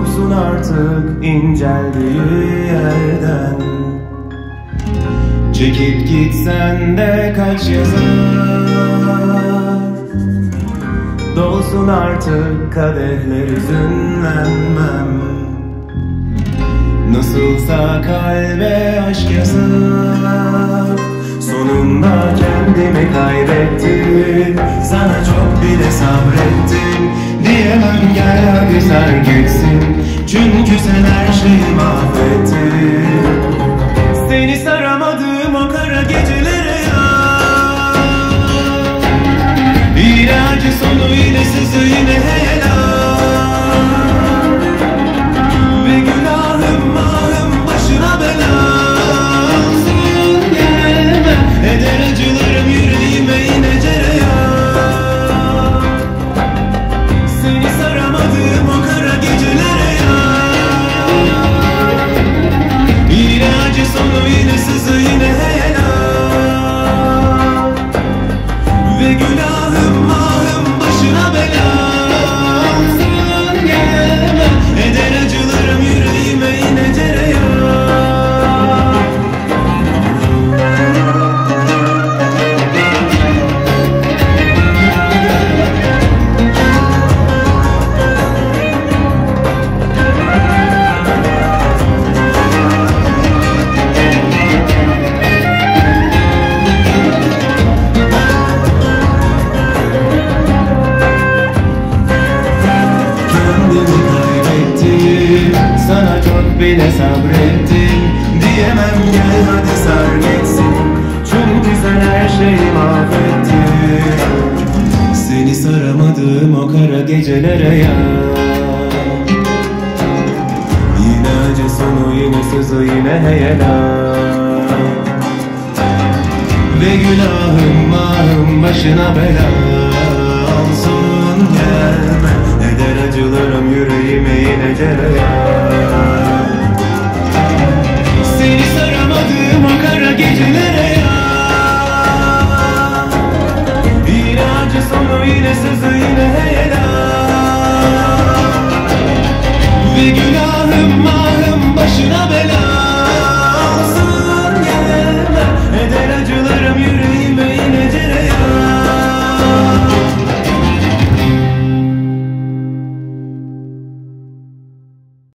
Kopsun artık inceldiği yerden. Çekip gitsen de kaç yazar? Dolsun artık kadehler üzünlenmem Nasılsa kalbe aşk yazar. Sonunda kendimi kaybettim. Sana çok bile sabrettim. Diyemem gel hadi sen gitsin Çünkü sen her şeyi mahvettin. Seni saramadım o kara gecelere ya Yine acı sonu yine sızı yine çok bile sabrettim Diyemem gel hadi sar geçsin Çünkü sen her şeyi mahvettin. Seni saramadım o kara gecelere ya. Yine acı sonu yine sızı yine heyelan Ve günahım mahım başına bela. Olsun gelme. Eder acılarım yüreğime yine cereyan this is the